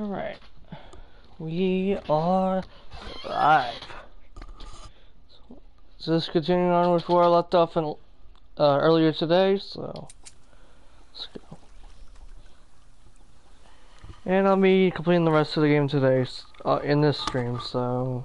Alright. We are live. So this is continuing on with where I left off in, uh, earlier today, so let's go. And I'll be completing the rest of the game today uh, in this stream, so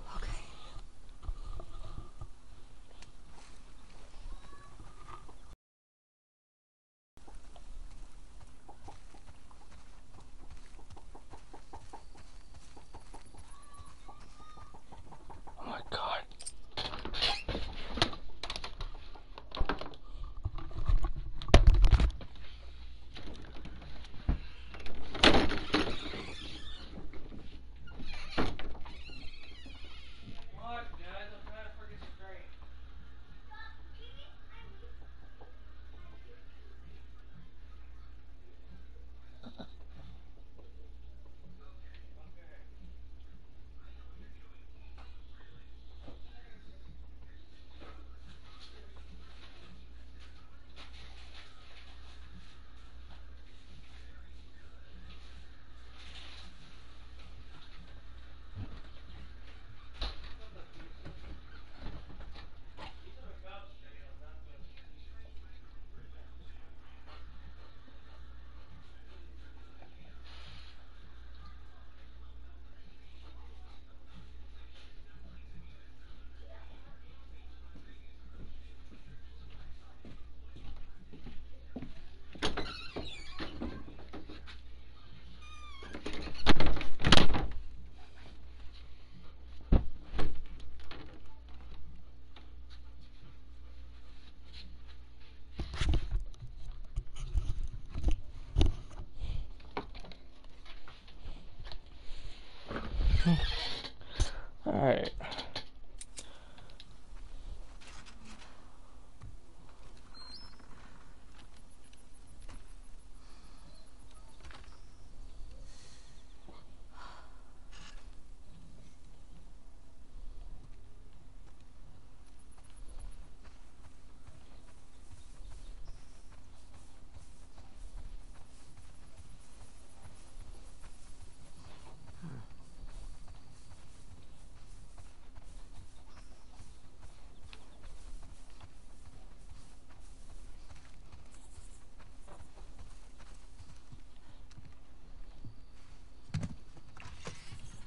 Alright.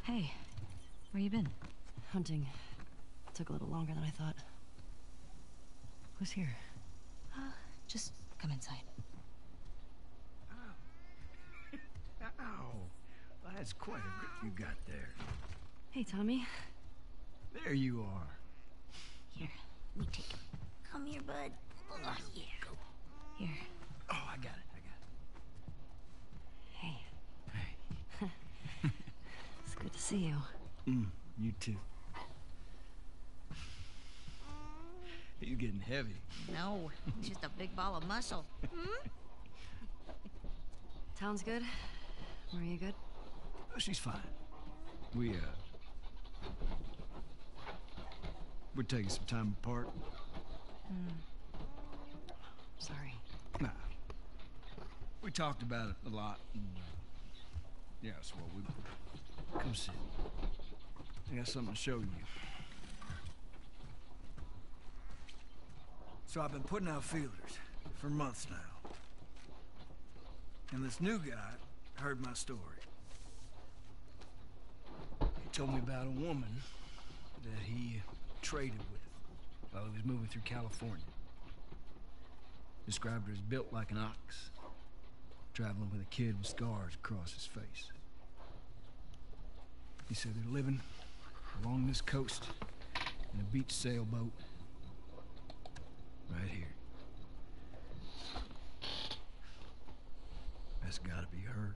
Hey, where you been? Hunting. Took a little longer than I thought. Who's here? Uh, just come inside. Ow! That's quite a grip you got there. Hey, Tommy. There you are. Here, let me take it. Come here, bud. Oh, yeah. Here. Oh, I got it. I Hey, got it. Hey. It's good to see you. Mm, you too. He's getting heavy. no, just a big ball of muscle. Hmm? Town's good? Maria good? Oh, she's fine. We, uh... We're taking some time apart. Sorry. Nah. We talked about it a lot. And, uh, yeah, so we... Come sit. I got something to show you. So I've been putting out feelers for months now. And this new guy heard my story. He told me about a woman that he traded with while he was moving through California. Described her as built like an ox, traveling with a kid with scars across his face. He said they're living along this coast in a beach sailboat right here. That's gotta be her.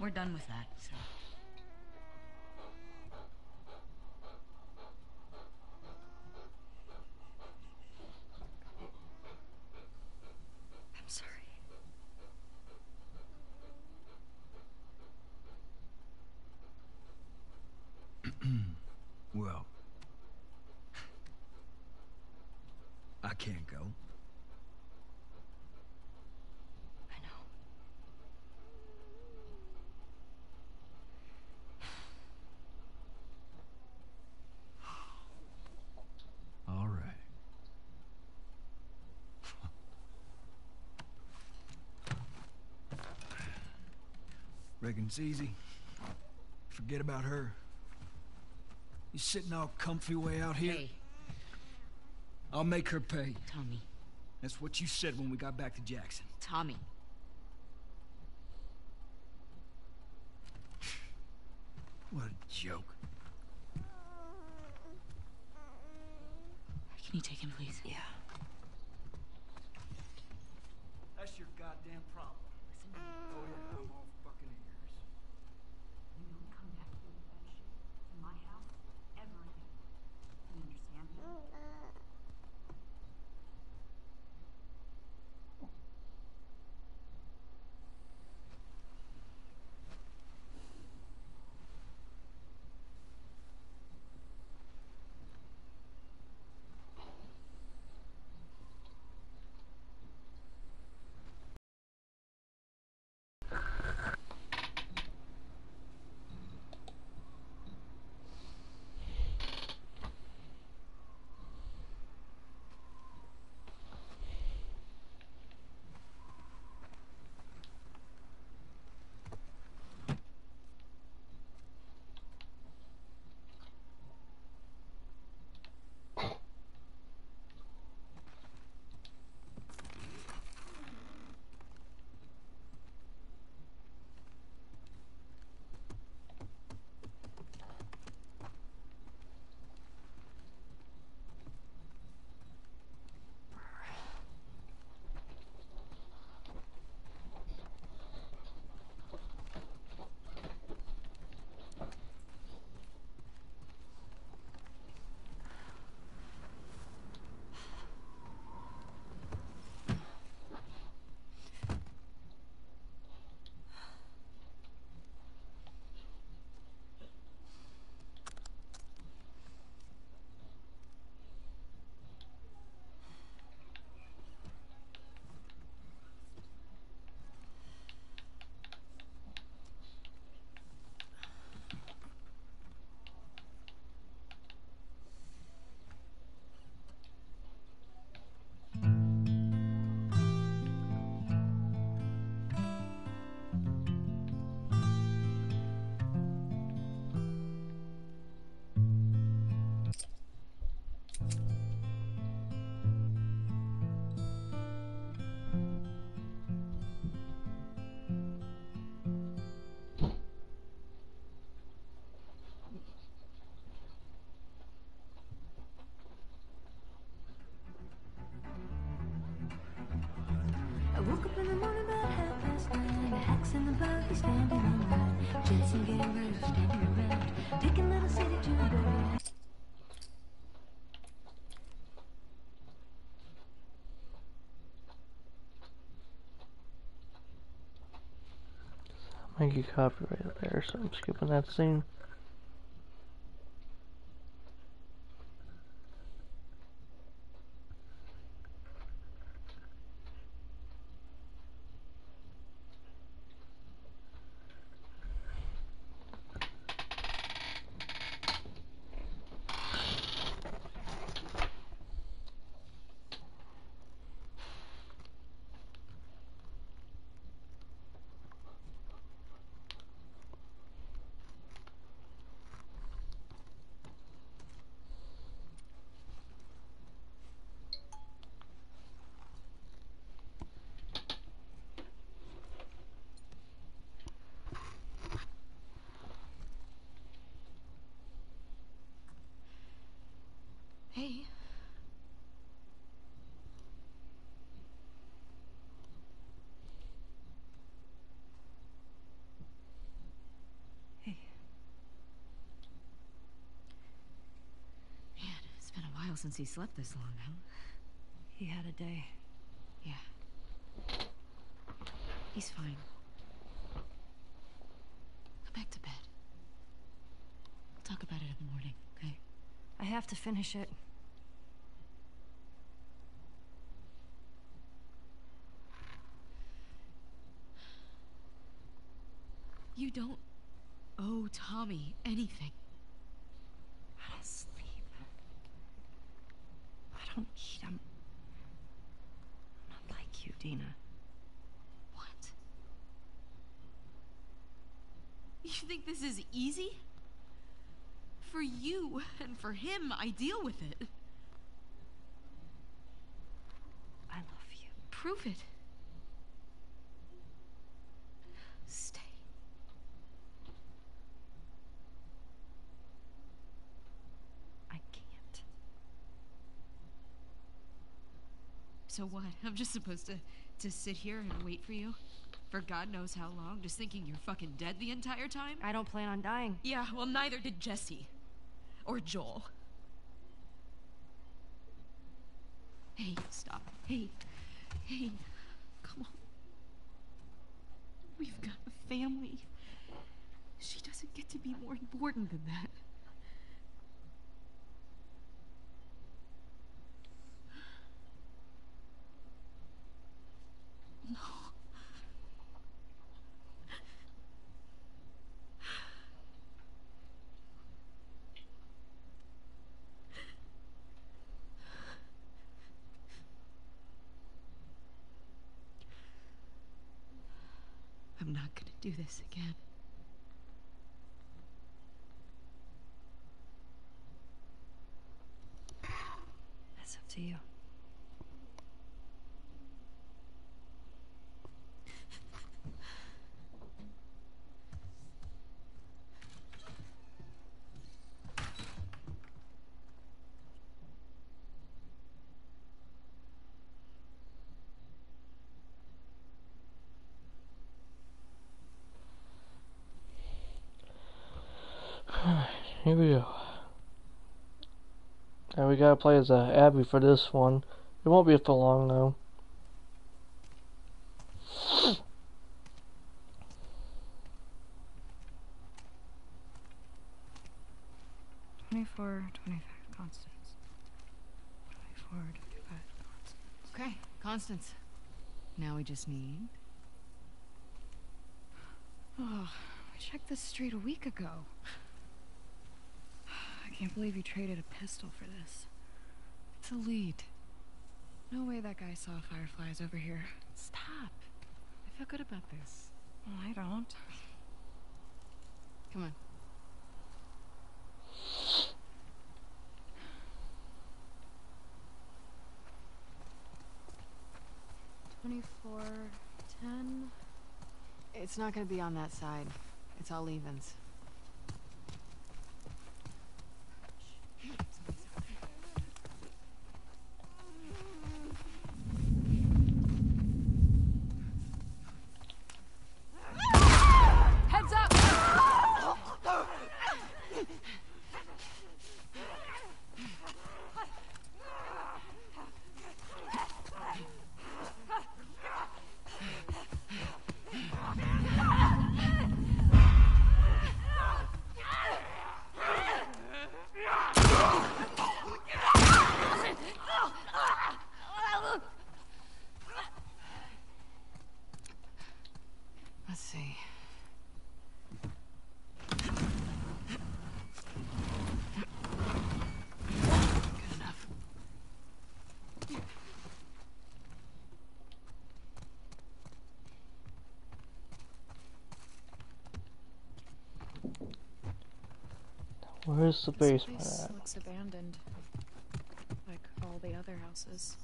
We're done with that, so. I'm sorry. Well, I can't go. Reckon it's easy. Forget about her. You sitting all comfy way out here? Hey, I'll make her pay. Tommy. That's what you said when we got back to Jackson. Tommy. What a joke. Can you take him, please? Yeah. That's your goddamn woke up in the morning about half past nine. In the buggy standing on line. Getting ready, standing around. Taking little city to the get copyrighted there, so I'm skipping that scene. Hey. Hey. Man, it's been a while since he slept this long, huh? He had a day. Yeah. He's fine. Go back to bed. We'll talk about it in the morning, okay? I have to finish it. You don't owe Tommy anything. I don't sleep. I don't eat. I'm. I'm not like you, Dina. What? You think this is easy? For you and for him, I deal with it. I love you. Prove it. Stay. I can't. So what? I'm just supposed to to sit here and wait for you? For God knows how long, just thinking you're fucking dead the entire time? I don't plan on dying. Yeah, well neither did Jesse. Or Joel. Hey, stop. Hey. Hey. Come on. We've got a family. She doesn't get to be more important than that. I'm not gonna do this again. That's up to you. We go. And we gotta play as uh, Abby for this one. It won't be for long though. Twenty-four, twenty-five Constance. Twenty-four, twenty-five Constance. Okay, Constance. Now we just need. Oh, I checked this street a week ago. I can't believe you traded a pistol for this. It's a lead. No way that guy saw fireflies over here. Stop. I feel good about this. Well, I don't. Come on. Twenty-four, ten. It's not gonna be on that side. It's all evens. Heads up! Let's see. Good enough. Where's the This basement place at? looks abandoned, like all the other houses.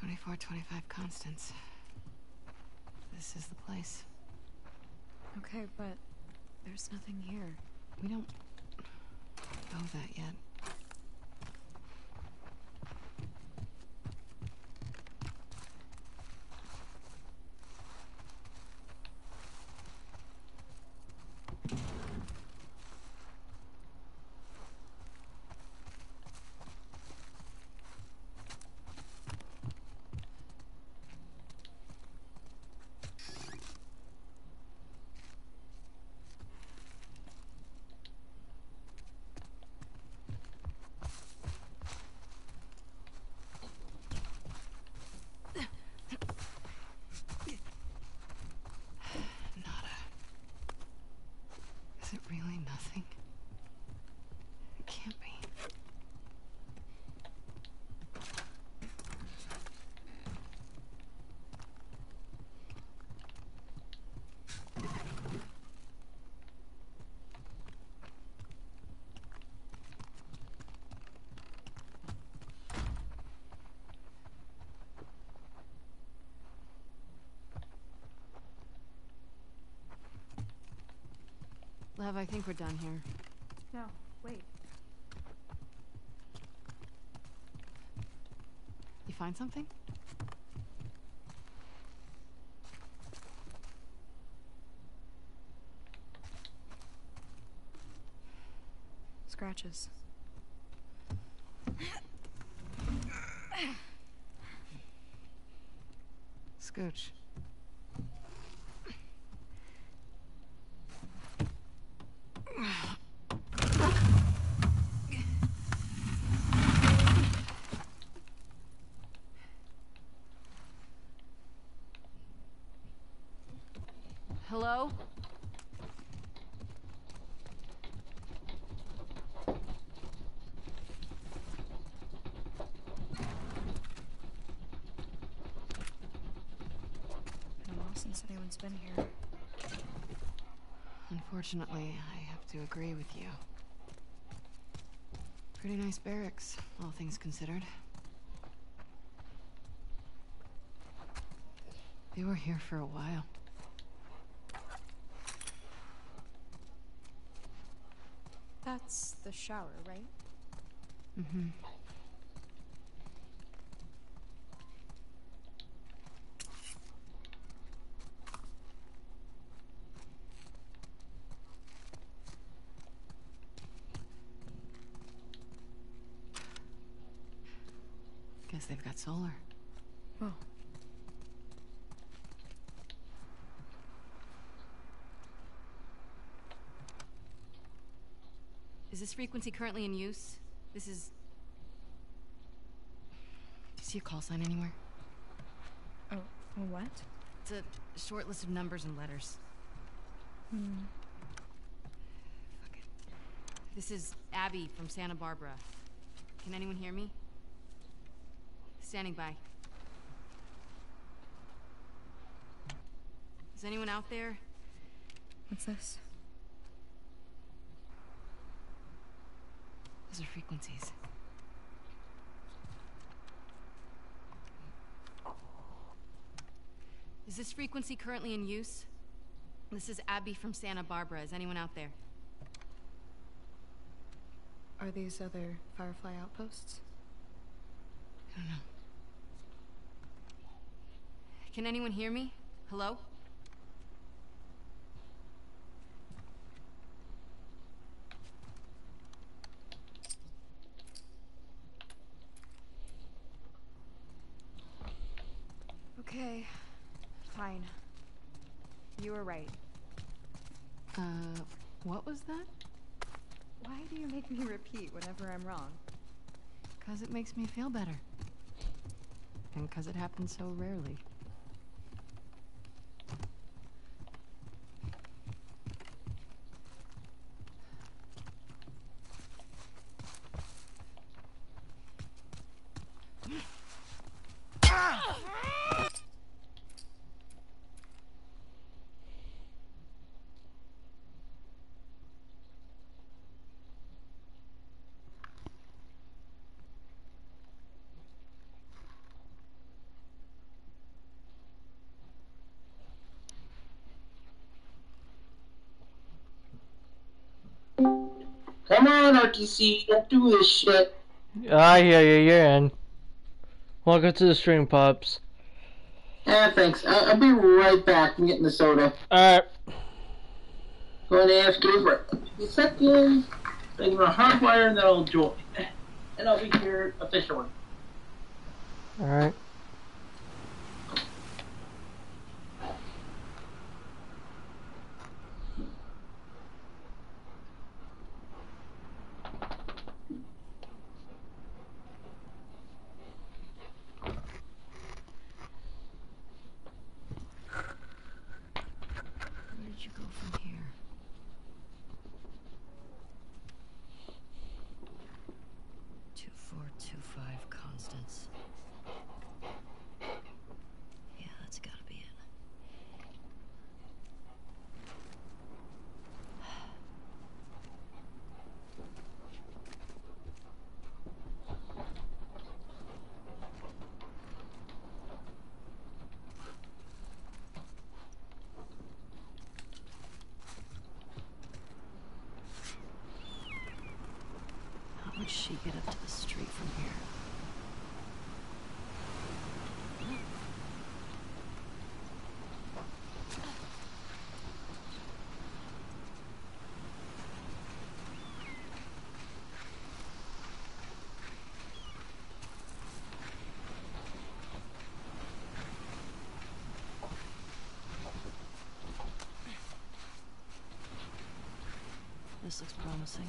24, 25 Constance. This is the place. Okay, but there's nothing here. We don't know that yet. Nada. Is it really nothing? It can't be. Lev, I think we're done here. No, wait. You find something? Scratches. Scooch. Hello? Been a while since anyone's been here. Unfortunately, I have to agree with you. Pretty nice barracks, all things considered. They were here for a while. That's the shower, right? Mm-hmm. Guess they've got solar. Oh. Is this frequency currently in use? This is. Do you see a call sign anywhere? Oh, a what? It's a short list of numbers and letters. Hmm. This is Abby from Santa Barbara. Can anyone hear me? Standing by. Is anyone out there? What's this? Those are frequencies. Is this frequency currently in use? This is Abby from Santa Barbara. Is anyone out there? Are these other Firefly outposts? I don't know. Can anyone hear me? Hello? Okay. Fine. You were right. Uh, what was that? Why do you make me repeat whenever I'm wrong? Because it makes me feel better. And because it happens so rarely. Come on, RTC, don't do this shit. I hear you, you're in. Welcome to the stream, Pops. Ah, thanks. I- I'll be right back. I'm getting the soda. Alright. Going to ask you for a second. I'm gonna hardwire and then I'll join. And I'll be here officially. Alright. Where did you go from here? Two four two five Constance. How'd she get up to the street from here? This looks promising.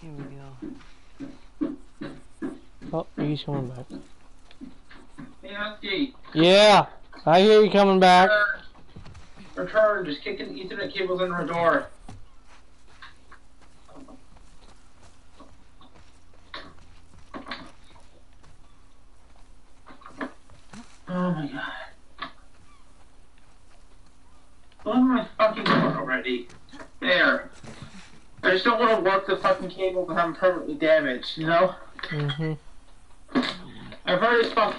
Here we go. Oh, he's coming back. Hey, Husky. Yeah, I hear you coming back. Return. Return. Just kicking the Ethernet cables under a door. Oh my god. Blow my fucking door already. There. I just don't want to work the fucking cable because I'm permanently damaged, you know? hmm fucked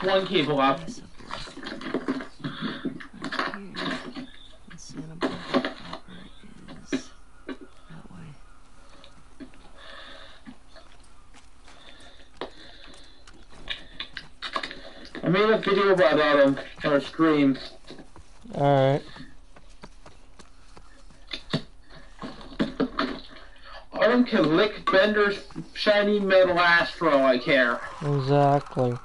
one cable up. Yes, of course. Here in Santa Barbara proper is that way. I made a video about Adam, or a stream. Alright. Adam can lick Bender's shiny metal ass for all I care. Exactly.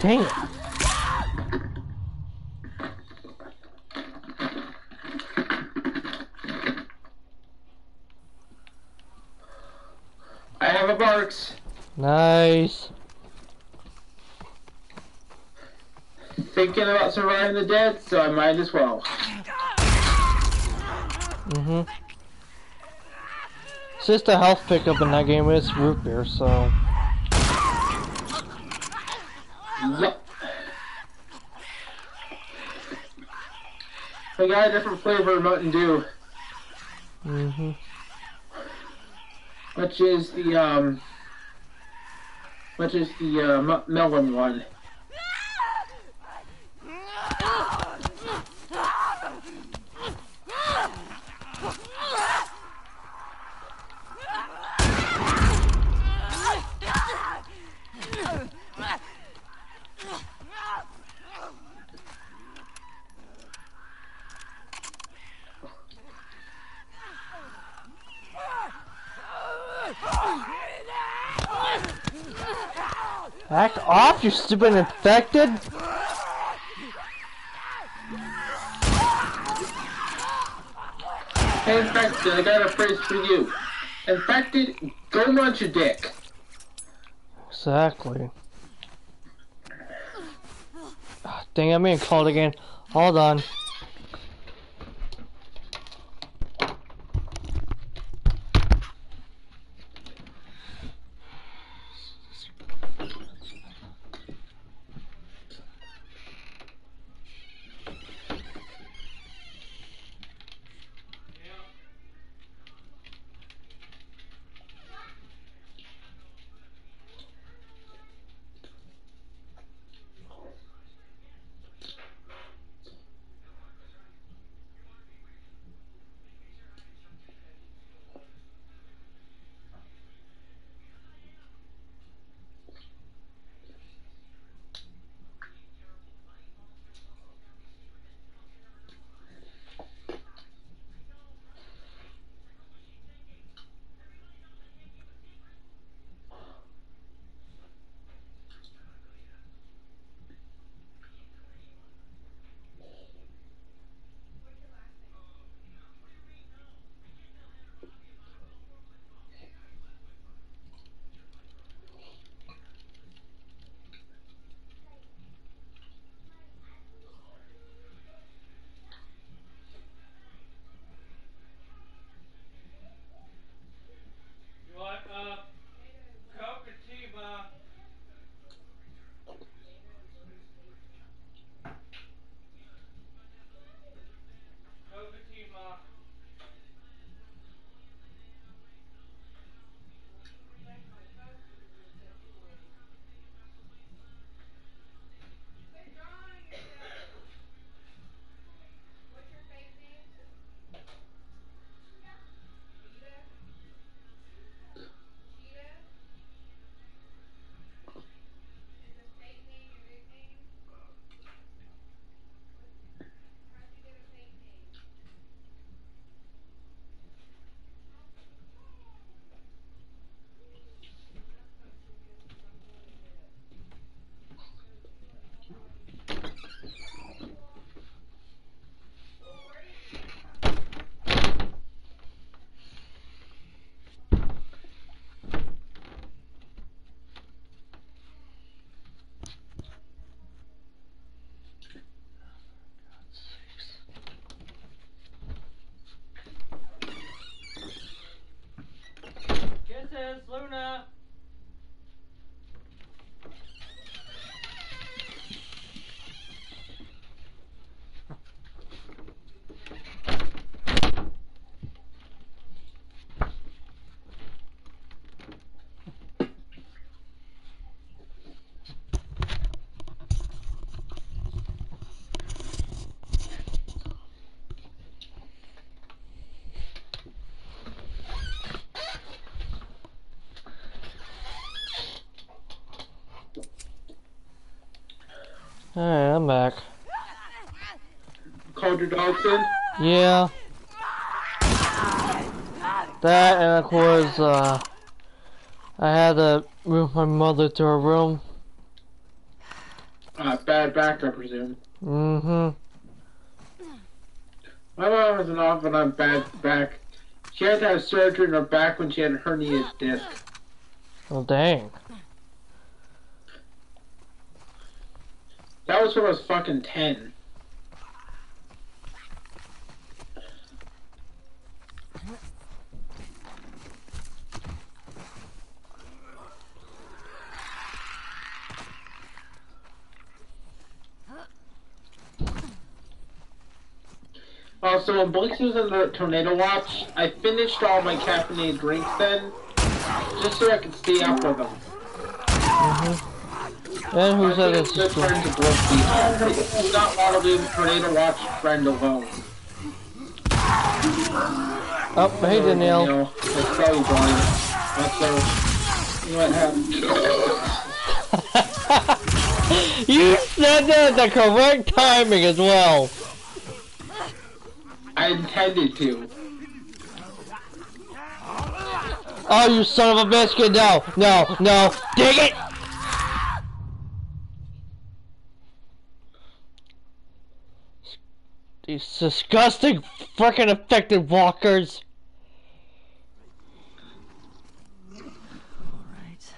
Dang it. I have a Barq's. Nice. Thinking about surviving the dead, so I might as well. Mm-hmm. It's just a health pickup in that game, it's root beer, so. Yup. I got a different flavor of Mountain Dew, hmm which is the um, which is the uh, melon one. Back off, you stupid infected! Hey, infected, I got a phrase for you. Infected, go munch a dick. Exactly. Ah, Dang, I'm being called again. Hold on. Luna. Alright, I'm back. Called your dogs in? Yeah. That and of course, uh, I had to move my mother to her room. Uh, bad back, I presume. Mm-hmm. My mom was an often on bad back. She had to have surgery in her back when she had a herniated disc. Well, dang. That was fucking 10. Uh, also, when Blixie was in the tornado watch, I finished all my caffeinated drinks then, just so I could stay up with them. Mm-hmm. And who said My it's good just friends of Blixie. Do not want to leave tornado watch friend alone. Oh, hey Danielle. Know, saw you, Brian. Also, you might have. you said that at the correct timing as well. I intended to. Oh, you son of a biscuit! No, no, no! Dig it! These disgusting, freaking affected walkers. Alright.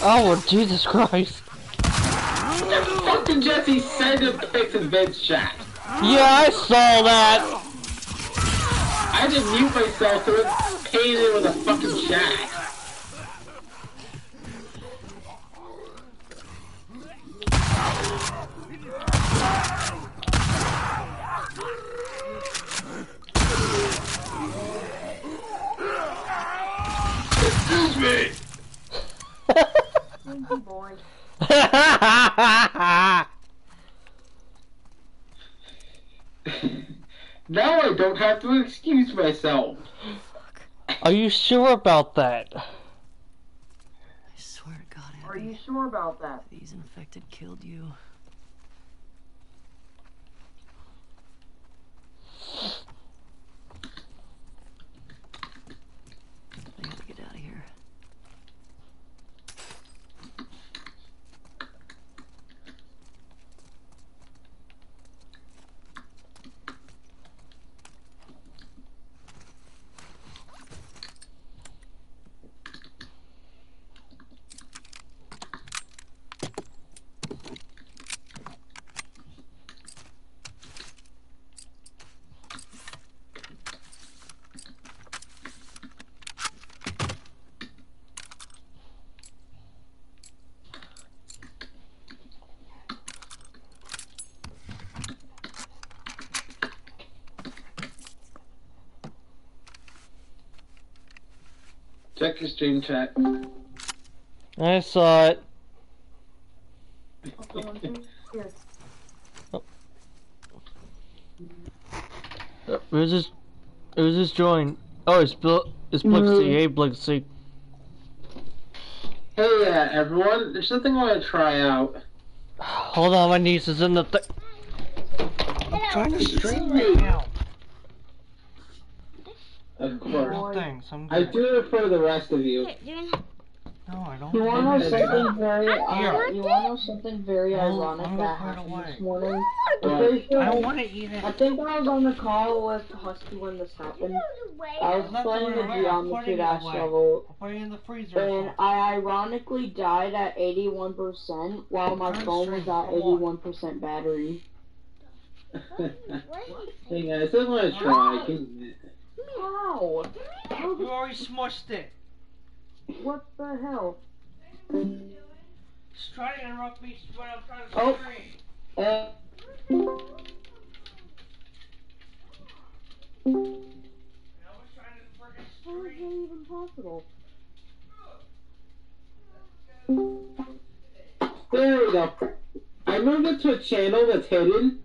Oh, Jesus Christ. What The fuck did Jesse sent a pics in Vince chat. Yeah, I saw that. I just mute myself so it's painted with a fucking chat. Excuse me. Now I don't have to excuse myself. Are you sure about that? I swear to God, Are you sure about that? these infected killed you. I gotta get out of here. Check your stream chat. I saw it. Uh, Who's this? Who's this join? Oh, it's Bill. It's Blixie. Hey, Blixie. Hey, uh, everyone. There's something I want to try out. Hold on, my niece is in the thing. I'm trying to stream right now. Of course. Thanks. I'm I do it for the rest of you. No, I don't. You wanna know something very, Here. uh, you wanna know something very I'll- ironic I'll that happened away. this morning? I'm sure- I don't want to eat it. I think when I was on the call with Husky when this happened, I was playing the away. I'm Geometry putting Dash level, I'll put it in the freezer. and. I ironically died at 81% while my phone was at 81% battery. hey guys, I want to try. Give me a minute. How? You already smushed it. What the hell? Just try to interrupt me when I'm trying to Oh. stream. Uh, I was trying to freaking how is that even possible? There we go. I moved it to a channel that's hidden.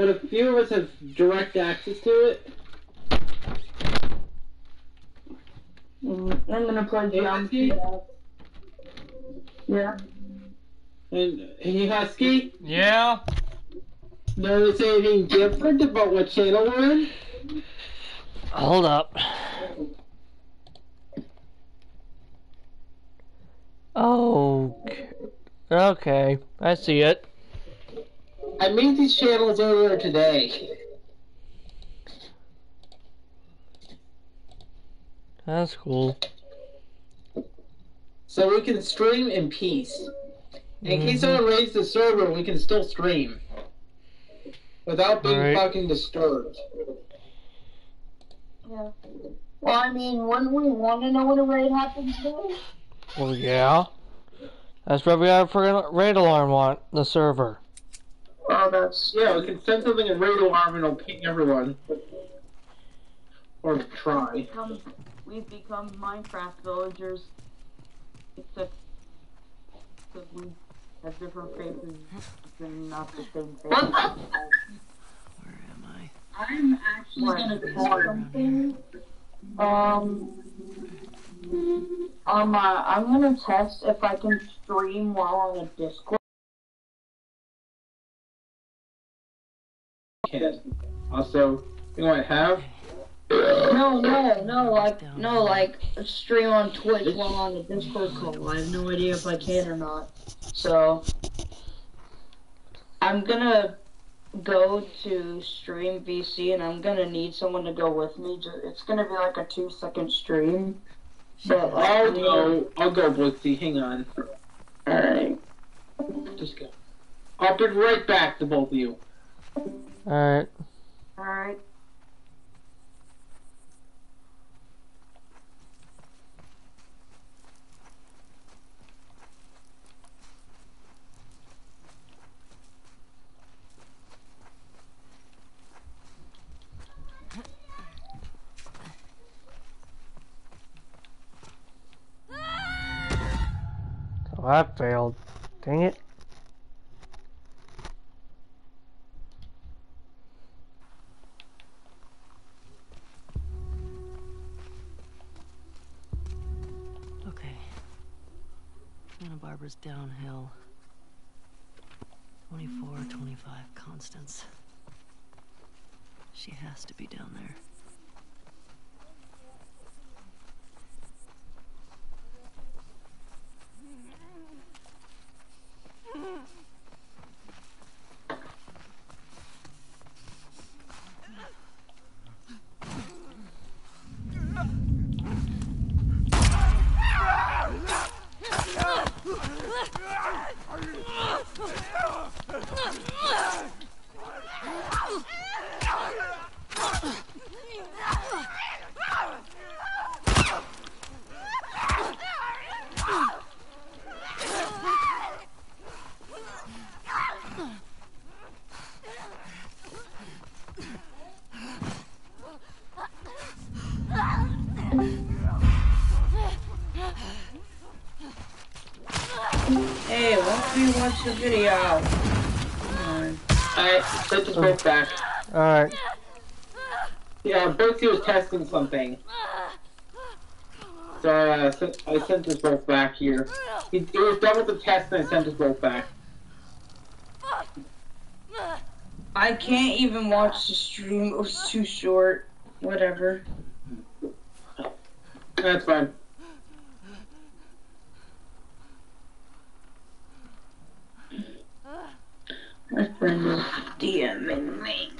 But a few of us have direct access to it. Mm, I'm gonna play Hey, Jump. Husky? Yeah. And hey, Husky, Yeah? notice anything different about what channel we're in? Hold up. Okay. Okay, I see it. I made these channels earlier today. That's cool. So we can stream in peace. In case Mhm. someone raids the server, we can still stream. Without being Right. fucking disturbed. Yeah. Well, I mean, wouldn't we want to know when a raid happens though? Well, yeah. That's why we got a raid alarm on the server. Oh, that's Yeah, we can send something in radio alarm and it'll ping everyone. Or try. become, we've become Minecraft villagers. Except that we have different faces and not the same face. Where am I? I'm actually What? gonna try something. Um, on my, I'm gonna test if I can stream while on a Discord. Can. Also, you know what I have? No, no, no, like, no, like, stream on Twitch while on the Discord call. I have no idea if I can or not. So, I'm gonna go to stream VC and I'm gonna need someone to go with me. Ju- It's gonna be like a two second stream. But, like, I'll go. I'll go, Blitzy. Hang on. Alright. Just go. I'll be right back to both of you. Alright. Alright. Oh, that failed. Dang it. Barbara's downhill. 24, 25 Constance. She has to be down there. Hey, watch the video? Come on. I sent us both back. Alright. Yeah, Bertie was testing something. So uh, I sent, I sent us both back here. He, he was done with the test and I sent us both back. I can't even watch the stream. It was too short. Whatever. That's fine. My friend is DMing me.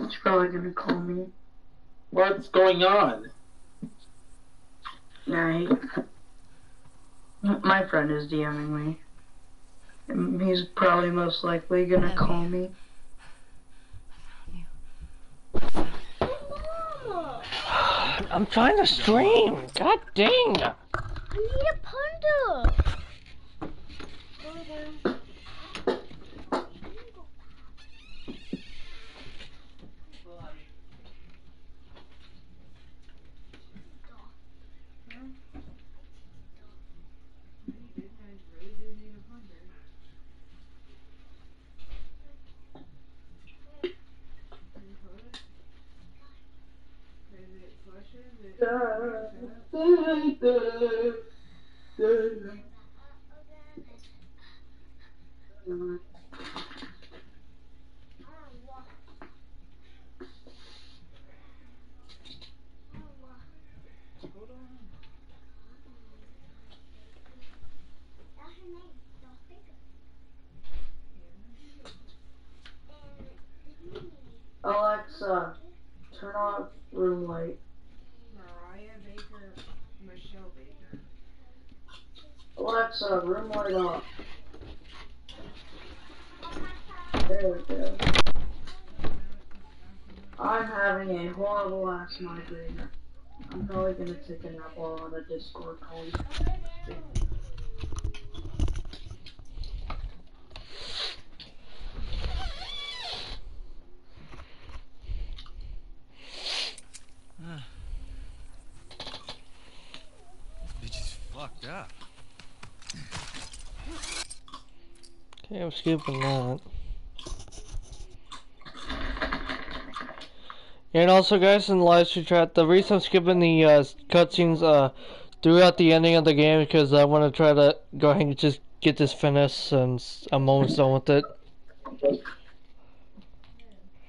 He's probably gonna call me. What's going on? Nah, he, my friend is DMing me. And He's probably most likely gonna call me. I'm trying to stream. God dang. I need a panda. da. Alexa, turn off room light. Alexa, room light off. There we go. I'm having a horrible ass migraine. I'm probably gonna take a nap while on a Discord call. Bitch is fucked up. Okay, I'm skipping that. And also, guys, in the live stream chat, the reason I'm skipping the uh, cutscenes uh, throughout the ending of the game because I want to try to go ahead and just get this finished and I'm almost done with it.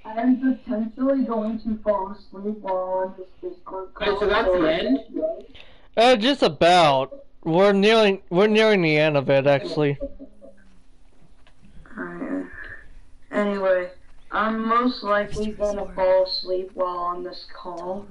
I'm potentially going to fall asleep while on this Discord call. So that's the end? Uh, just about. We're nearing we're nearing the end of it actually. Alright. Anyway, I'm most likely gonna fall asleep while on this call.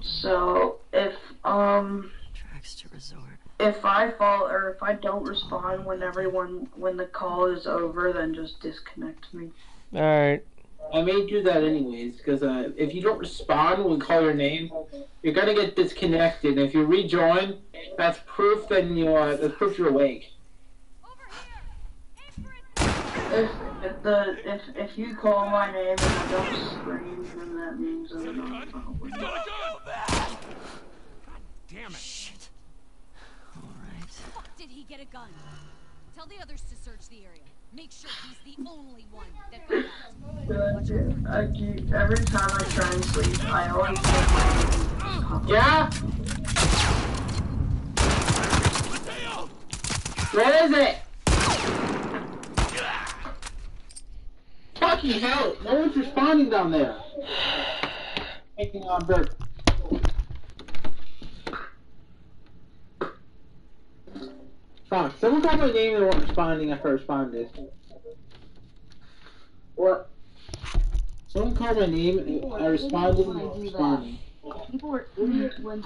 So if um Tracks to resort. if I fall or if I don't respond when everyone when the call is over, then just disconnect me. All right. I may do that anyways, because uh, if you don't respond when we call your name, you're gonna get disconnected. If you rejoin, that's proof that you uh, that's proof you're awake. If if the if if you call my name and I don't scream, then that means I'm not probably. Damn it. Shit. Alright. Fuck did he get a gun? Tell the others to search the area. Make sure he's the only one that got out. I keep every time I try and sleep, I always get my name. Yeah. Where is it? Fucking hell! No one's responding down there. Making on bird. Fuck! Someone called my name and they weren't responding after I responded. What? Someone called my name and I responded and they weren't responding. People are idiots when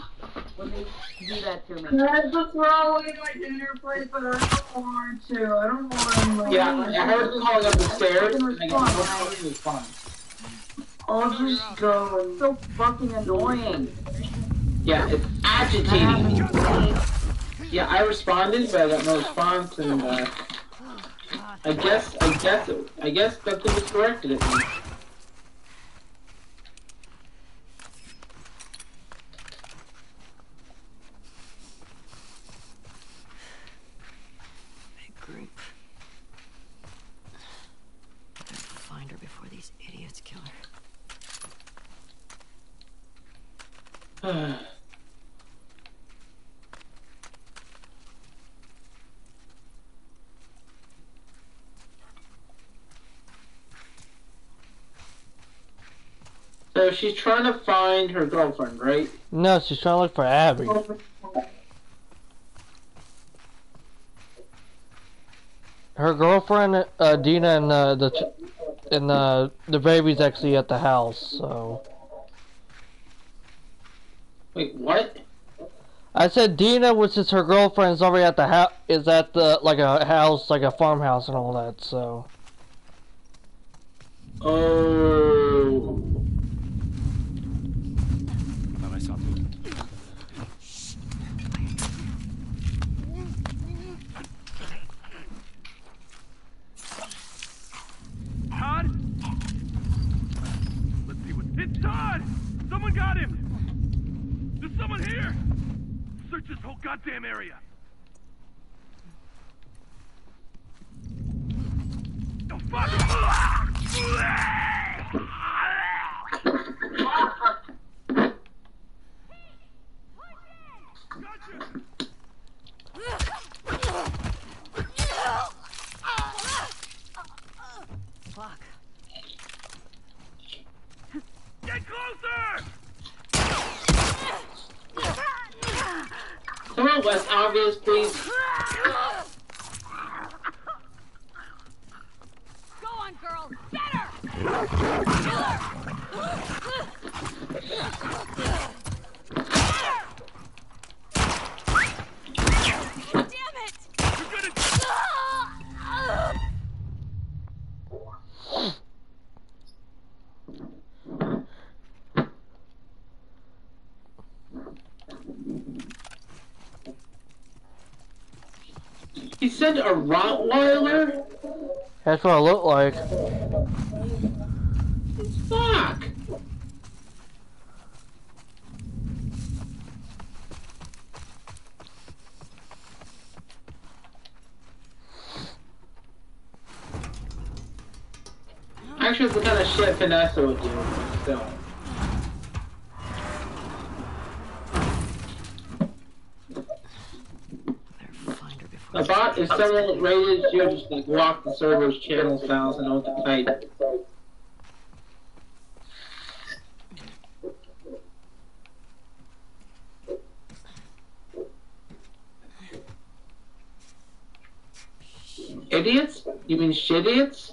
when they do that to me. I had to throw away my dinner plate, but I don't want to. I don't want to. Yeah, I heard them calling up the stairs and I got no fucking. I'll just go. It's so fucking annoying. Yeah, it's agitating. Yeah, I responded, but I got no response, and uh, I guess, I guess, I guess something was corrected at me. Big group. I have to find her before these idiots kill her. So she's trying to find her girlfriend, right? No, she's trying to look for Abby. Her girlfriend, uh, Dina, and uh, the ch- and uh, the baby's actually at the house. So Wait, what? I said Dina, which is her girlfriend, is already at the house. Is at the like a house, like a farmhouse, and all that. So Oh. I thought I saw movement. Todd? Let's see what. It's Todd! Someone got him! There's someone here! Search this whole goddamn area! Oh, fuck! Come on, West Obvious, please. Go on, girls. Better! He said a Rottweiler? That's what it looked like. Fuck! Actually, it's the kind of shit Vanessa would do. So. A bot is someone rated you just like lock the server's channel files and don't type. Idiots? You mean shitidiots?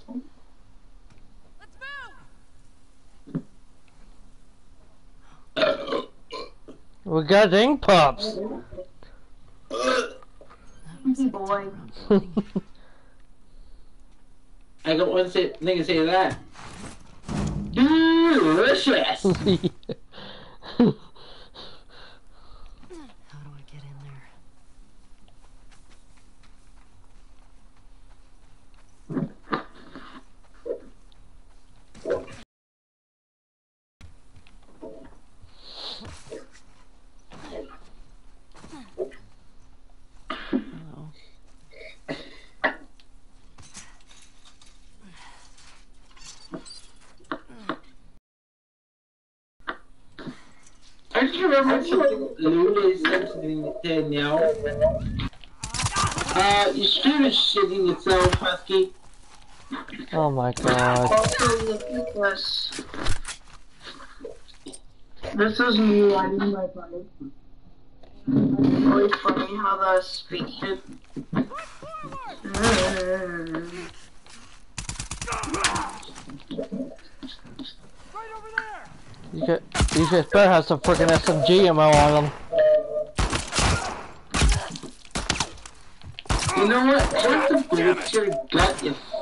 We got ink pops. Boy. I got one say, thing to say to that. Delicious! How do I get in there? I just remember something Lulu said to me Danielle. Uh, your stream is shitting itself, Husky. Oh my god. Also, look at this. This is me riding my bike. Really funny how the speed did. You could, you just better have some freaking SMG ammo on them. You know what? Take the bullet to your gut if...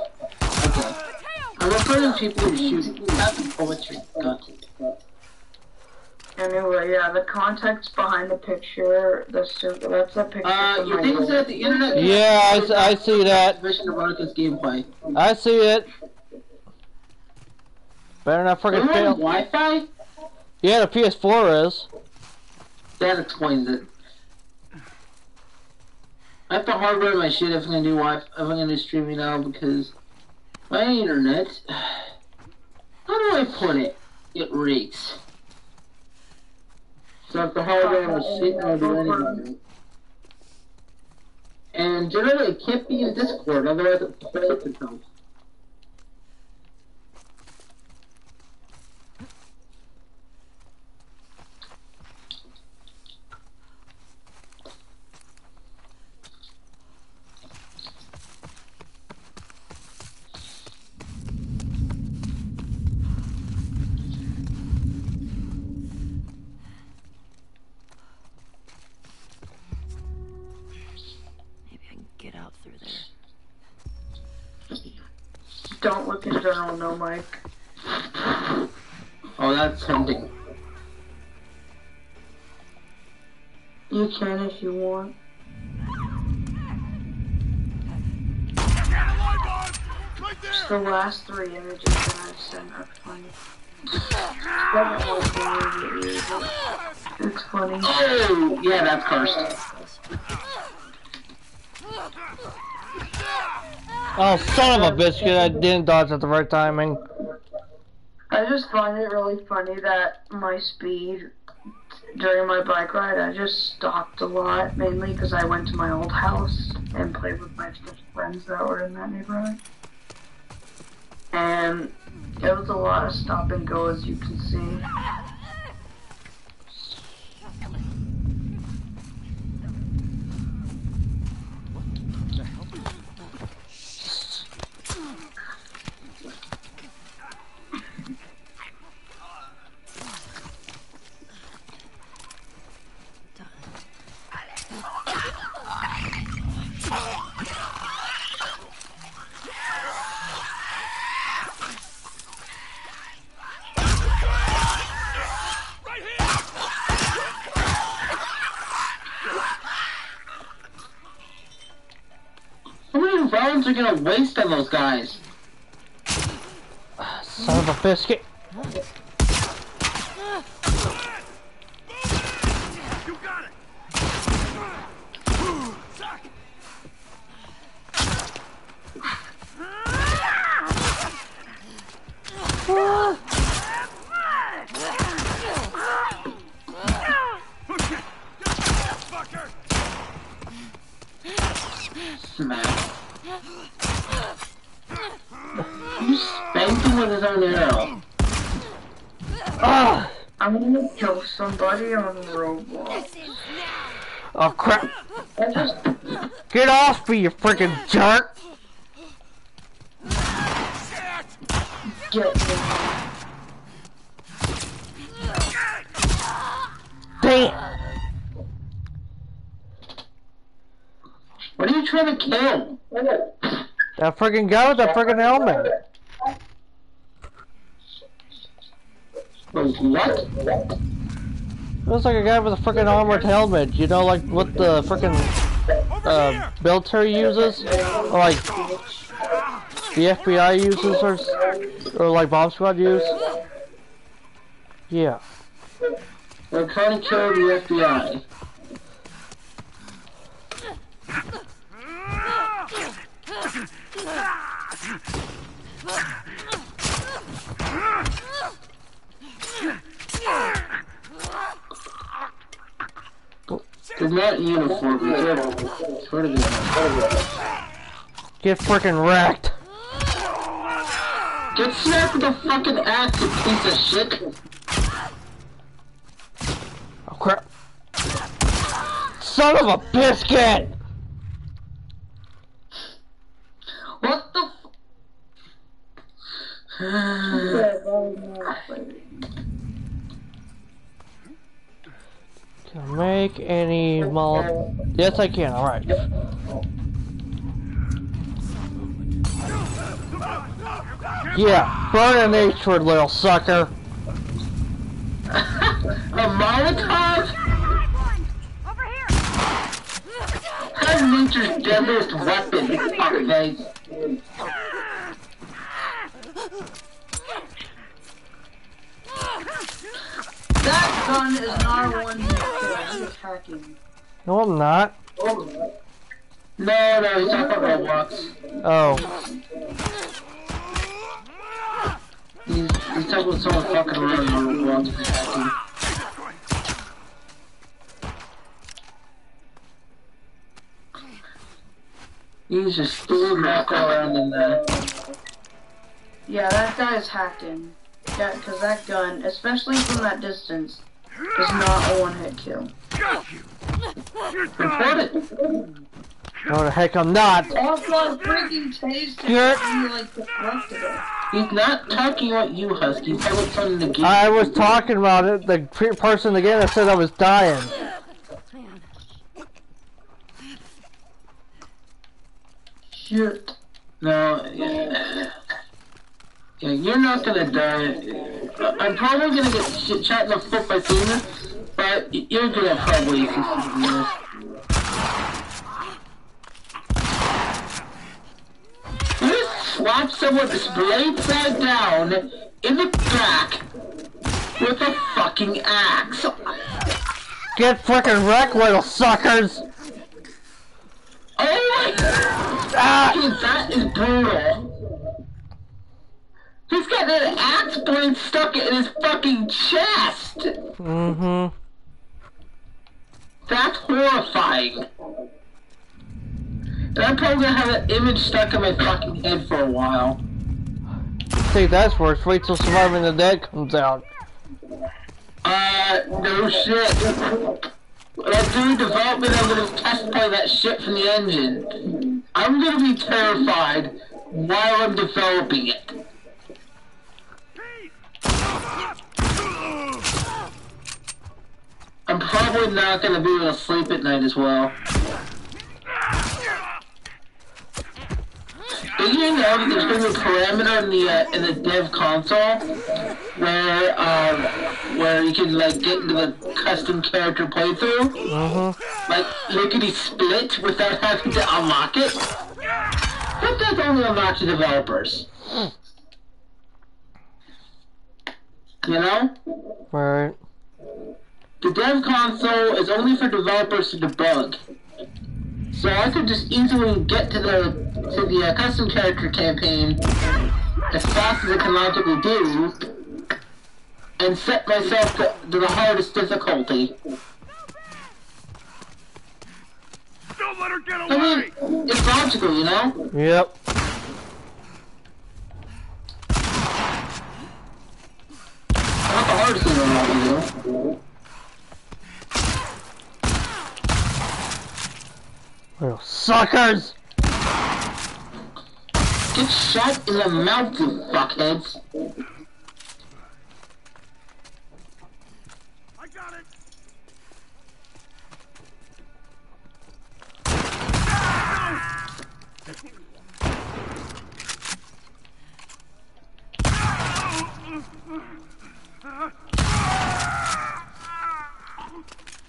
Okay. I'm referring to people who shoot. Not the bullet to your gut. Anyway, yeah, the context behind the picture, the sur- that's a picture Uh, you think that the internet... Yeah, I, s- I see that. Vision of Veronica's gameplay. I see it. Better not freaking fail. Wi-Fi? Yeah, the PS4 is. That explains it. I have to hardware my shit if I'm gonna do Wi if I'm gonna do streaming now because my internet. How do I put it? It reeks. So if the hardware my shit, I'll do anything. And generally, it can't be in Discord, otherwise it plays itself. Maybe I can get out through there. Don't look in general, no, Mike. Oh, that's tempting. You can if you want. Just the last three images that I've sent are funny. Haven't watched the movie either, but It's funny. Oh, yeah, that's cursed. Oh, son of a biscuit, I didn't dodge at the right timing. I just find it really funny that my speed during my bike ride, I just stopped a lot, mainly because I went to my old house and played with my friends that were in that neighborhood. And it was a lot of stop and go, as you can see. Are gonna waste on those guys. Ah, son of a biscuit. You got it. Fucker. Smack. You spanked him with his own arrow. Ah! I'm gonna kill somebody on Roblox. Oh crap! I just Get off me, you freaking jerk! get me. Damn! What are you trying to kill? That freaking guy with that freaking helmet. What? Looks like a guy with a freaking armored helmet. You know, like what the freaking uh, military uses, or like the FBI uses, or or like bomb squad use. Yeah. We're trying to kill the FBI. They're not uniform, be careful. Swear. Get freaking wrecked. Get snapped with a fucking axe, you piece of shit! Oh crap. Son of a biscuit! What the Can I make any mol- Yes, I can. All right. Yeah, burn an H word, little sucker. A Molotov? That's nature's deadliest weapon, fuckface. That is not one hit kill. He's. No, I'm not. No, no, he's talking about Roblox. Oh, He's, he's talking about someone fucking around on Roblox and hacking. He's just still knocking around in there. Yeah, that guy's hacking. Yeah, because that gun, especially from that distance, is not a one hit kill. Report it! no the heck I'm not. Also, freaking taste You're- he like deflected it. He's not talking about you, Husky. He's talking about the game. I was talking about it. The pre- person again that said I was dying. Shit. No, yeah. Yeah, you're not gonna die. I'm probably gonna get shit shot in the foot by seeing but you're gonna probably succeed in this. You just slap someone's blade side down in the back with a fucking axe. Get freaking wrecked, little suckers. Oh my Ah! That is brutal. He's got an axe blade stuck in his fucking chest. Mm-hmm. That's horrifying. And I'm probably gonna have an image stuck in my fucking head for a while. See, that's worse. Wait till Surviving the Dead comes out. Uh, no shit. When I'm doing development, I'm gonna test play that shit from the engine. I'm gonna be terrified while I'm developing it. I'm probably not gonna be able to sleep at night as well. Did you know that there's gonna be a parameter in the uh, in the dev console where um where you can like get into the custom character playthrough, Mm-hmm. like lickety split without having to unlock it? What the it's only unlocked to developers. You know? Right. The dev console is only for developers to debug. So I could just easily get to the to the uh, custom character campaign as fast as I can logically do, and set myself to, to the hardest difficulty. Don't let her get away. I mean, it's logical, you know? Yep. Little suckers! Get shot in the mouth, you fuckheads.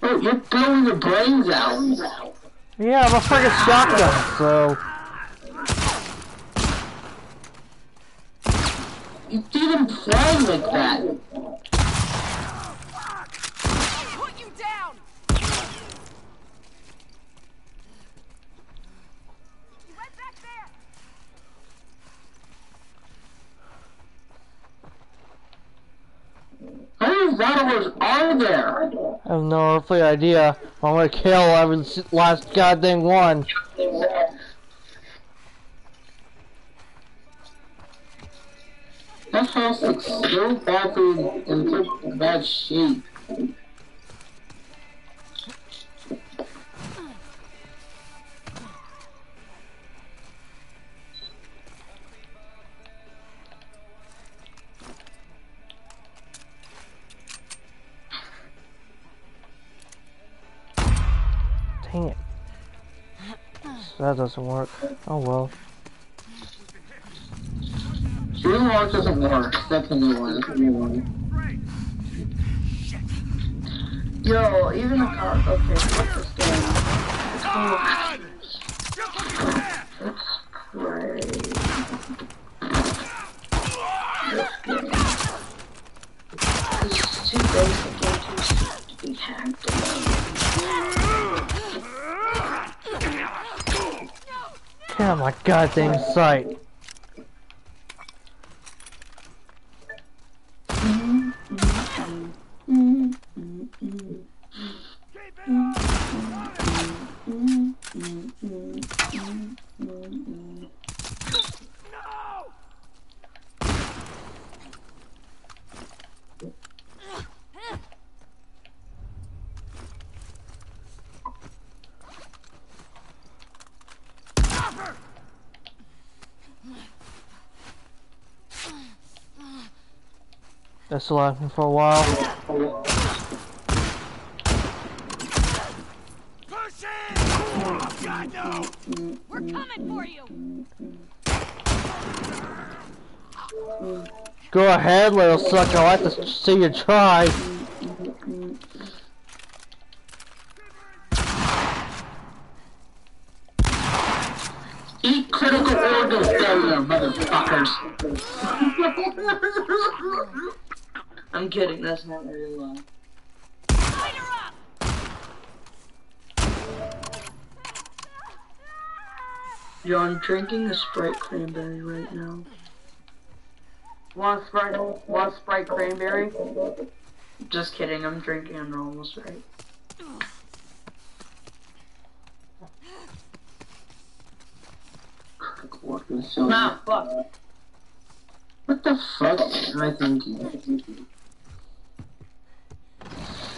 Oh, you're blowing your brains out. Yeah, I'm a friggin' shotgun, so... You didn't play like that. Put you down! Right back there! How many rattlers are there? I have no earthly idea. I'm gonna kill every last goddamn one. That house looks so badly in such bad shape. It. That doesn't work. Oh well. Shooting lock doesn't work. That's a new one. That's new one. Yo, even the cop. Okay, fuck this. It's God! great. This is too basic and too soft to be hacked. Get out of my goddamn sight. That's allowed for a while. Oh, God, no! We're coming for you! Go ahead, little sucker. I like to see you try. Eat critical organ failure, motherfuckers. I'm kidding, that's not very loud. Yo, I'm drinking a Sprite cranberry right now. Want Sprite? Want Sprite cranberry? Just kidding, I'm drinking a normal Sprite. Critical organ failure. Nah, fuck. What the fuck am I thinking?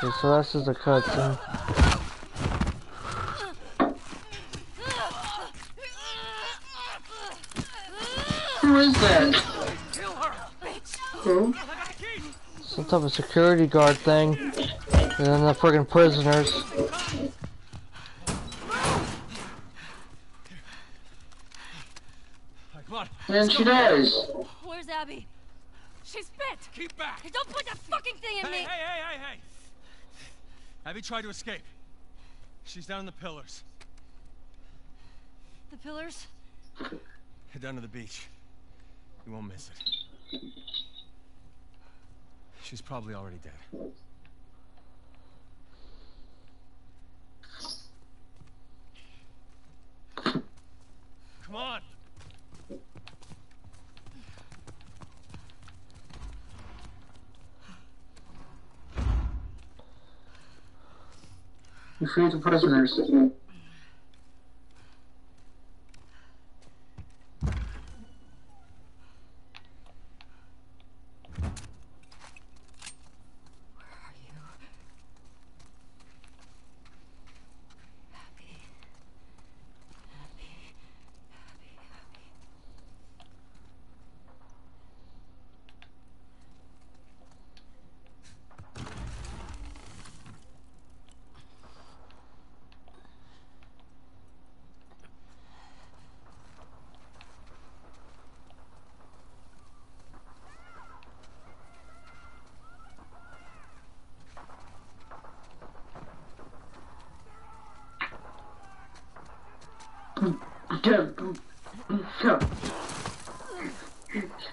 Okay, so this is a cutscene. Who is that? Who? Some type of security guard thing. And then the friggin' prisoners. Come on. And she dies. Where's Abby? She's bit. Keep back. Don't put that fucking thing in Hey, me. hey, hey, hey, hey! Abby tried to escape. She's down in the pillars. The pillars? Head down to the beach. You won't miss it. She's probably already dead. Come on! You free the prisoners.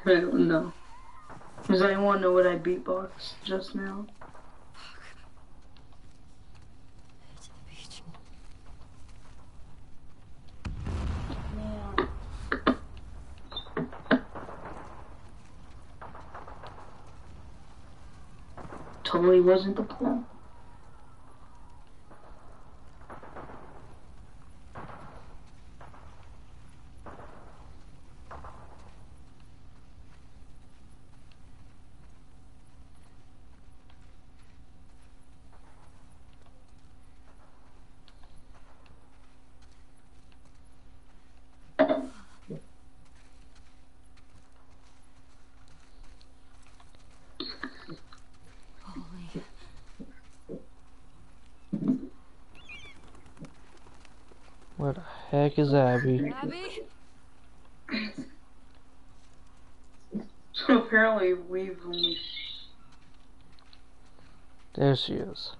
I don't know. Does beatboxed just now? Totally wasn't the plan. Where the heck is Abby? Abby? So apparently we've There she is.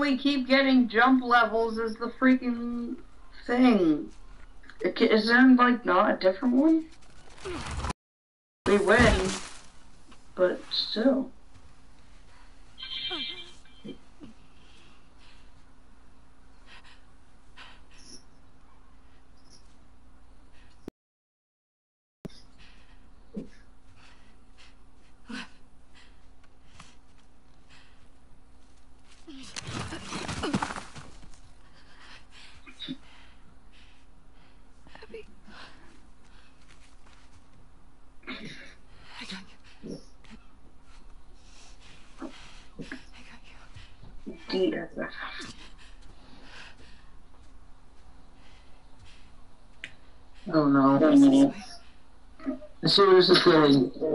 We keep getting jump levels as the freaking thing? Is there like not a different one? We win, but still. DSF. Oh no. This is going.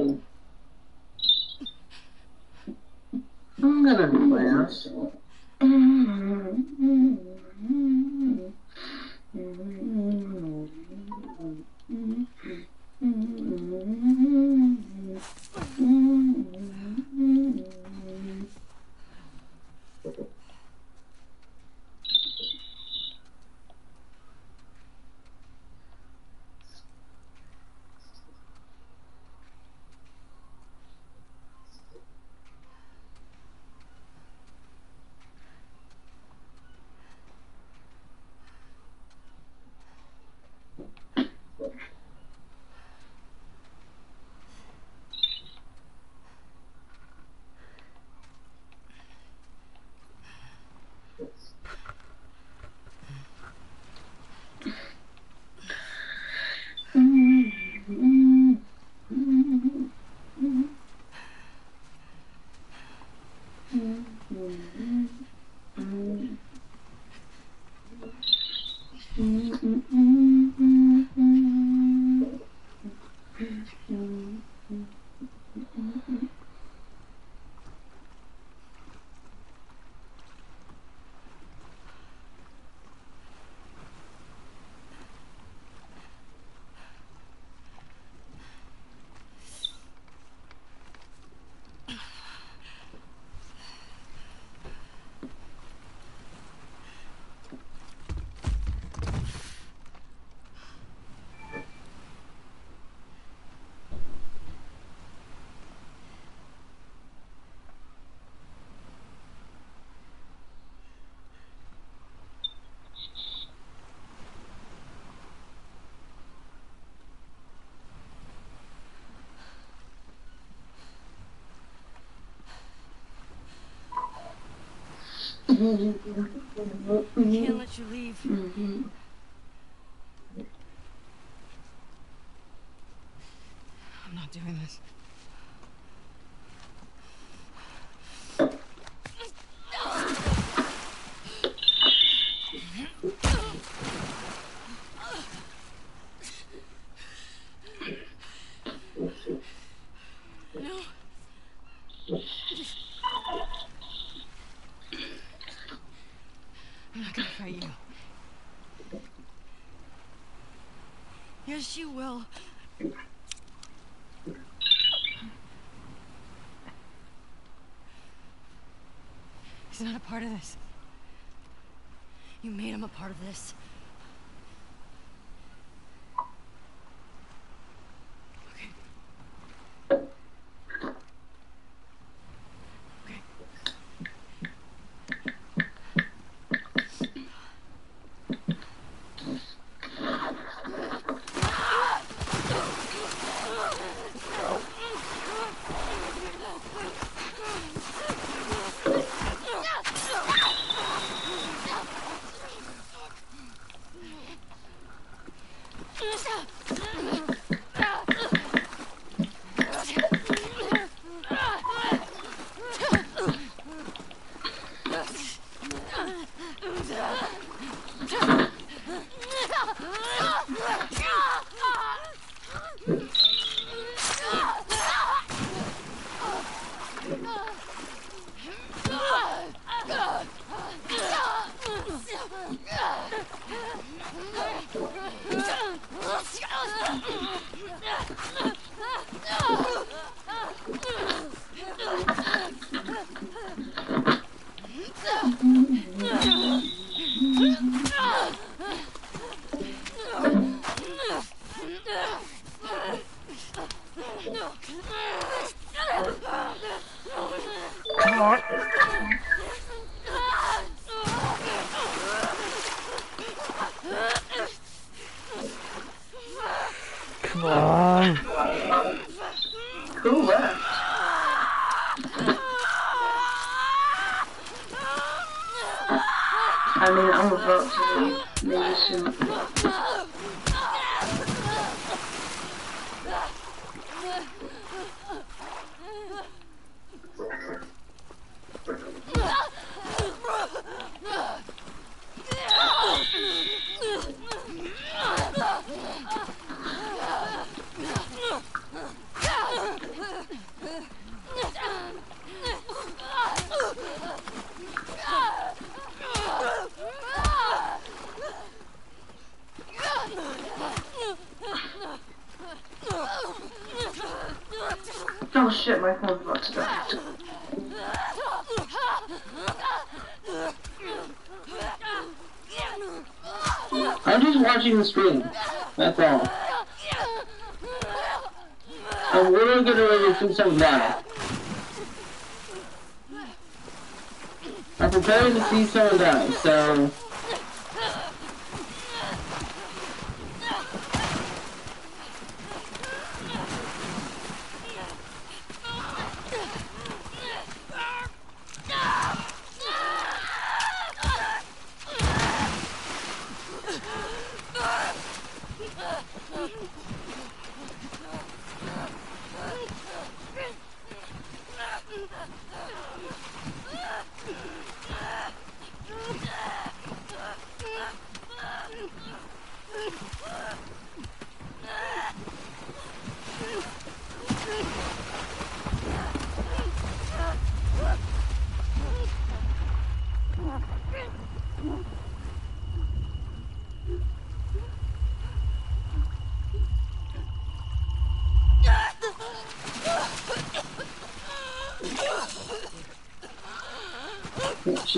Mm-hmm. Mm-hmm. Mm-hmm. Can't let you leave. Mm-hmm. I'm not doing this. No. I'm not gonna fight you. Yes, you will. He's not a part of this. You made him a part of this.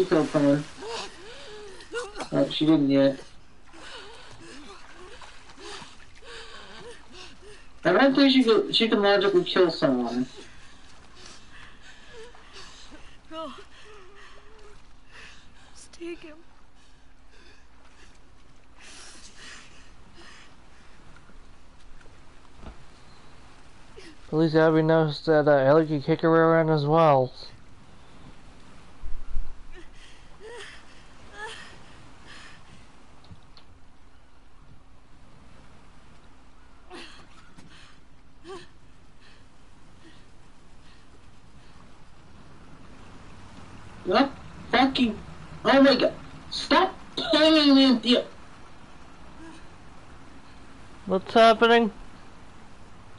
She killed someone. Oh, she didn't yet. I don't think she could, she can logically kill someone. Go. Just take him. At least Abby knows that uh, Ellie can kick her around as well. Stop fucking. Oh my god. Stop pinging me in the. What's happening?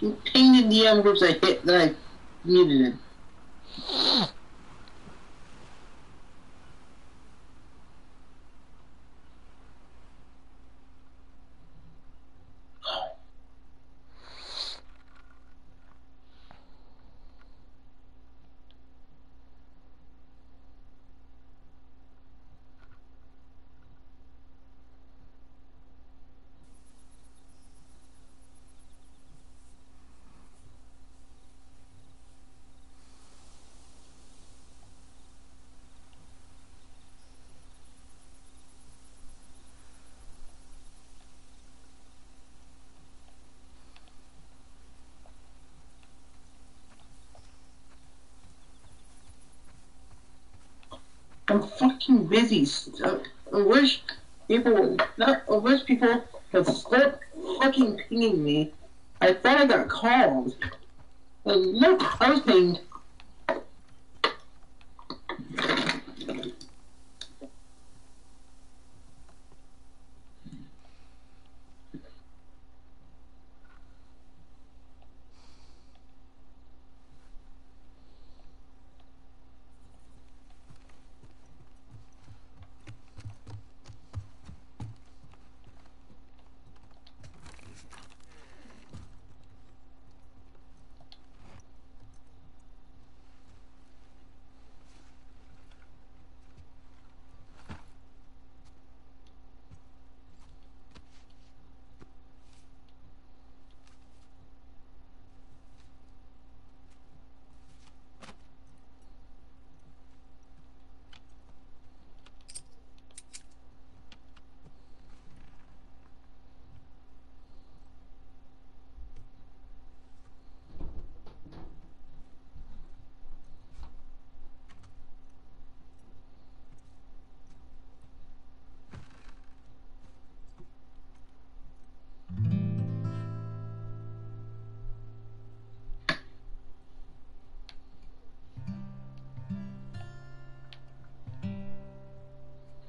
Pinged in DM groups I hit that I muted it. I'm fucking busy. Uh, I wish people not. I wish people would stop fucking pinging me. I thought I got called. And look, I was pinged.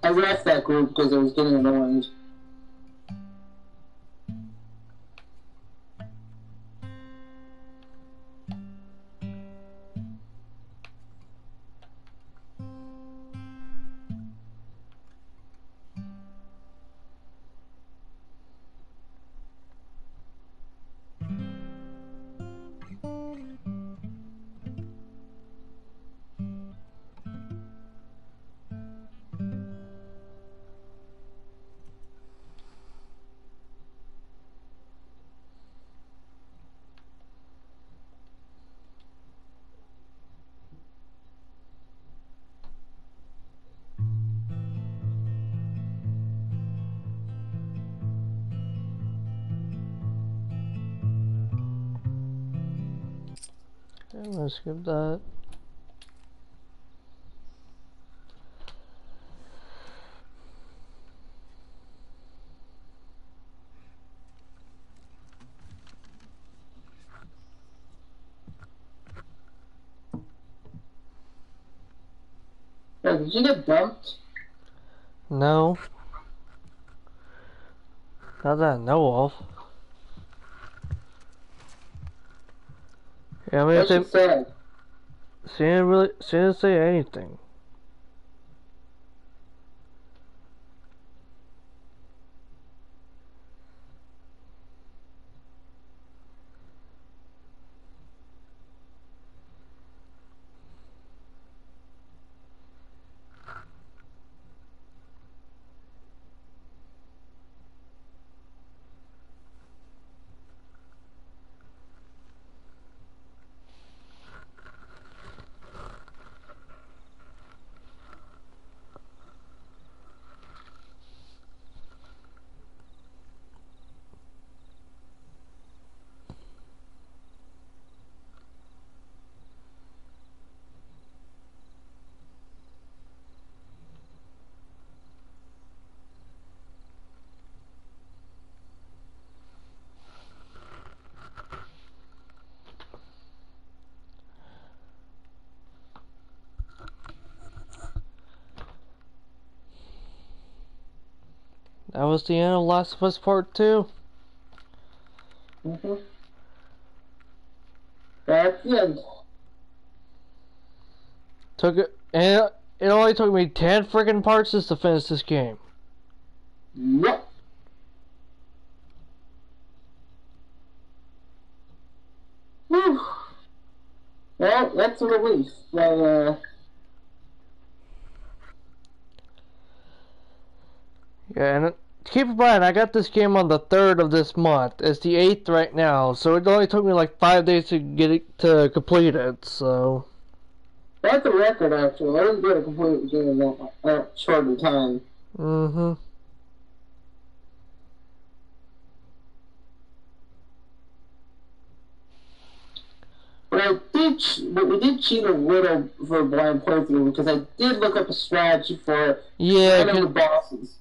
I left that group because I was getting annoyed. I'm gonna skip that. Yeah, did you get bumped? No. Not that I know of. Yeah, I mean, What they, said? she didn't really, she didn't say anything. That was the end of Last of Us Part 2. Mm-hmm. That's the end. Took it, and it- it only took me 10 freaking parts just to finish this game. Yep. Whew. Well, that's a relief. Well, uh, Yeah, and it- keep in mind, I got this game on the 3rd of this month. It's the 8th right now, so it only took me like 5 days to get it, to complete it, so... that's a record, actually. I didn't get a complete game in that, short of time. Mm-hmm. But I did, but we did cheat a little for a blind playthrough because I did look up a strategy for. Yeah, one of the bosses.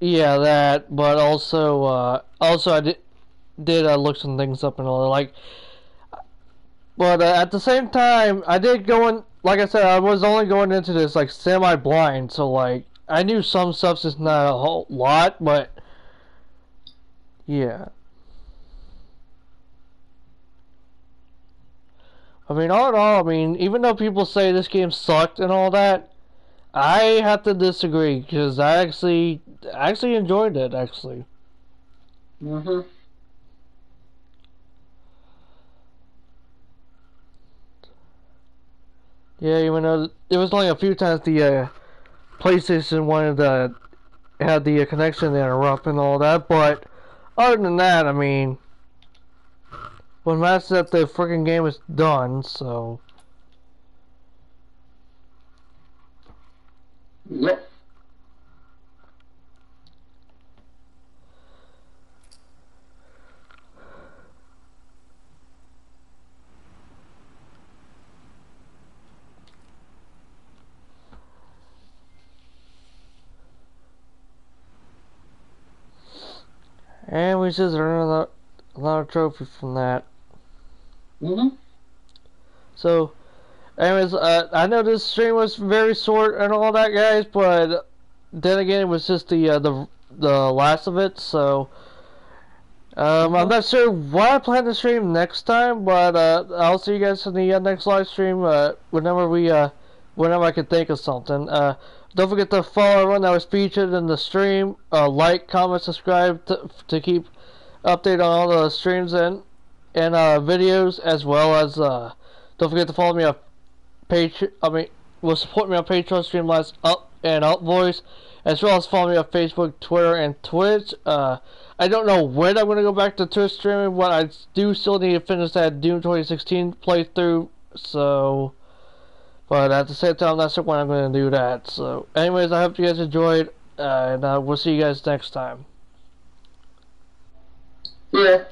Yeah, that, but also, uh, also I did, did uh, look some things up and all like, but uh, at the same time, I did go in, like I said, I was only going into this, like, semi-blind, so, like, I knew some just not a whole lot, but, yeah. I mean, all in all, I mean, even though people say this game sucked and all that, I have to disagree because I actually actually enjoyed it actually. Mm-hmm. Yeah, even though it was only a few times the uh, PlayStation wanted to had the uh, connection interrupt and all that, but other than that, I mean, when Matt said the freaking game is done, so Yep. And we just earned a lot, a lot of trophies from that. Mm-hmm. So, anyways, uh, I know this stream was very short and all that, guys, but then again, it was just the uh, the the last of it. So, um, I'm not sure what I plan to stream next time, but uh, I'll see you guys in the uh, next live stream uh, whenever we uh, whenever I can think of something. Don't forget to follow everyone that was featured in the stream. Uh, like, comment, subscribe to, to keep update on all the streams and and uh, videos as well as uh, don't forget to follow me on page. I mean, will support me on Patreon, Streamlabs Up and UpVoice, as well as follow me on Facebook, Twitter, and Twitch. Uh, I don't know when I'm gonna go back to Twitch streaming, but I do still need to finish that Doom 2016 playthrough. So, but at the same time, I'm not when I'm gonna do that. So, anyways, I hope you guys enjoyed, uh, and uh, we'll see you guys next time. Yeah.